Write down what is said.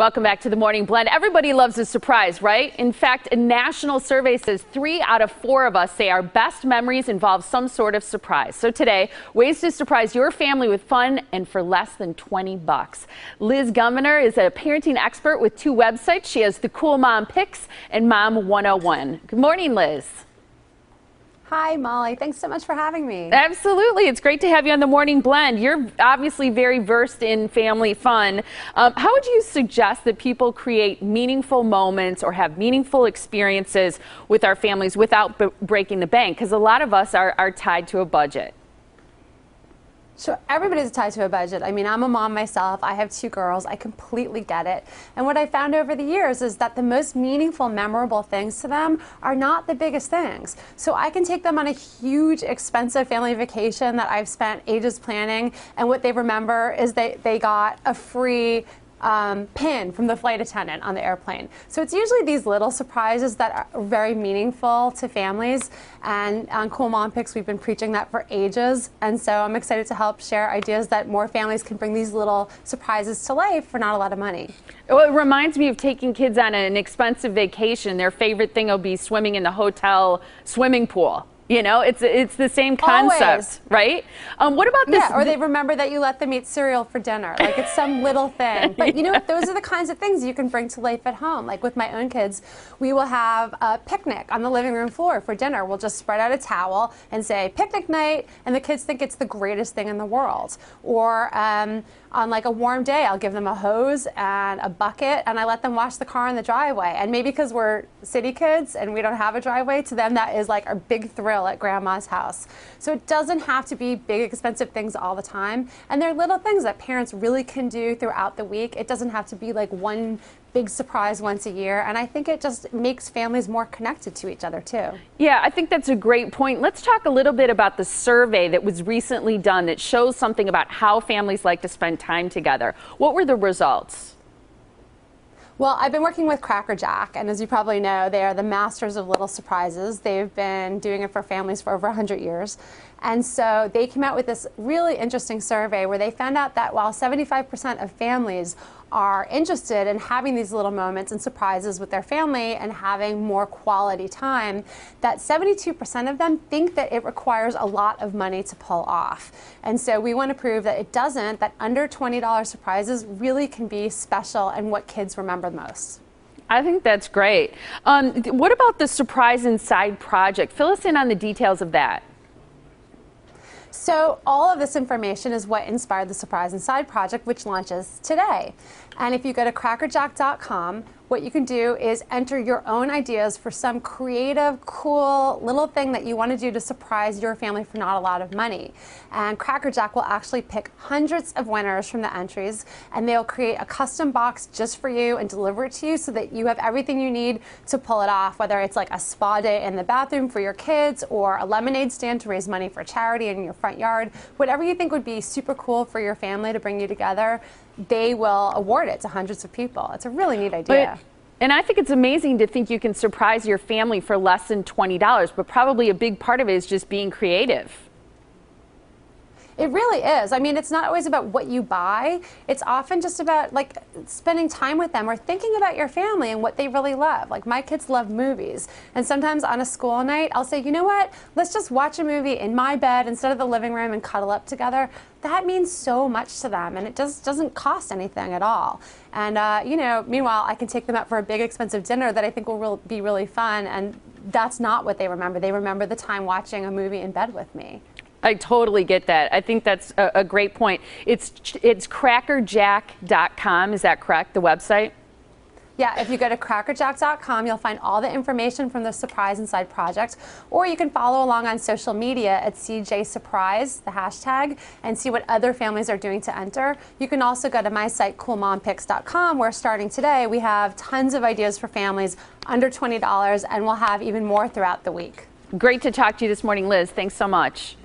Welcome back to the Morning Blend. Everybody loves a surprise, right? In fact, a national survey says three out of four of us say our best memories involve some sort of surprise. So today, ways to surprise your family with fun and for less than 20 bucks. Liz Gumbinner is a parenting expert with two websites. She has the Cool Mom Picks and Mom 101. Good morning, Liz. Hi, Molly. Thanks so much for having me. Absolutely. It's great to have you on the Morning Blend. You're obviously very versed in family fun. Um, how would you suggest that people create meaningful moments or have meaningful experiences with our families without breaking the bank? Because a lot of us are, are tied to a budget. Sure, everybody's tied to a budget. I mean, I'm a mom myself. I have two girls. I completely get it. And what I found over the years is that the most meaningful, memorable things to them are not the biggest things. So I can take them on a huge, expensive family vacation that I've spent ages planning, and what they remember is they, they got a free um, pin from the flight attendant on the airplane. So it's usually these little surprises that are very meaningful to families. And on Cool Mom Picks, we've been preaching that for ages. And so I'm excited to help share ideas that more families can bring these little surprises to life for not a lot of money. Well, it reminds me of taking kids on an expensive vacation. Their favorite thing will be swimming in the hotel swimming pool. You know, it's it's the same concept, Always. right? Um, what about this? Yeah, or they remember that you let them eat cereal for dinner. Like it's some little thing. But you know, those are the kinds of things you can bring to life at home. Like with my own kids, we will have a picnic on the living room floor for dinner. We'll just spread out a towel and say picnic night, and the kids think it's the greatest thing in the world. Or um, on like a warm day, I'll give them a hose and a bucket, and I let them wash the car in the driveway. And maybe because we're city kids and we don't have a driveway, to them that is like a big thrill at grandma's house. So it doesn't have to be big, expensive things all the time. And there are little things that parents really can do throughout the week. It doesn't have to be like one big surprise once a year. And I think it just makes families more connected to each other, too. Yeah, I think that's a great point. Let's talk a little bit about the survey that was recently done that shows something about how families like to spend time together. What were the results? Well, I've been working with Cracker Jack, and as you probably know, they are the masters of little surprises. They've been doing it for families for over 100 years. And so they came out with this really interesting survey where they found out that while 75% of families are interested in having these little moments and surprises with their family and having more quality time, that 72% of them think that it requires a lot of money to pull off. And so we want to prove that it doesn't, that under $20 surprises really can be special and what kids remember most. I think that's great. Um, what about the Surprise Inside project? Fill us in on the details of that. So all of this information is what inspired the Surprise Inside project, which launches today. And if you go to crackerjack.com, what you can do is enter your own ideas for some creative, cool little thing that you want to do to surprise your family for not a lot of money. And Cracker Jack will actually pick hundreds of winners from the entries, and they'll create a custom box just for you and deliver it to you so that you have everything you need to pull it off, whether it's like a spa day in the bathroom for your kids or a lemonade stand to raise money for charity in your front yard. Whatever you think would be super cool for your family to bring you together, they will award it to hundreds of people. It's a really neat idea. But and I think it's amazing to think you can surprise your family for less than $20, but probably a big part of it is just being creative. It really is. I mean, it's not always about what you buy. It's often just about like spending time with them or thinking about your family and what they really love. Like my kids love movies. And sometimes on a school night, I'll say, you know what? Let's just watch a movie in my bed instead of the living room and cuddle up together. That means so much to them and it just doesn't cost anything at all. And, uh, you know, meanwhile, I can take them out for a big expensive dinner that I think will re be really fun. And that's not what they remember. They remember the time watching a movie in bed with me. I totally get that. I think that's a, a great point. It's it's crackerjack.com. Is that correct? The website. Yeah, if you go to crackerjack.com, you'll find all the information from the Surprise Inside project, or you can follow along on social media at CJ Surprise, the hashtag, and see what other families are doing to enter. You can also go to my site, coolmompicks.com, where starting today, we have tons of ideas for families under $20, and we'll have even more throughout the week. Great to talk to you this morning, Liz. Thanks so much.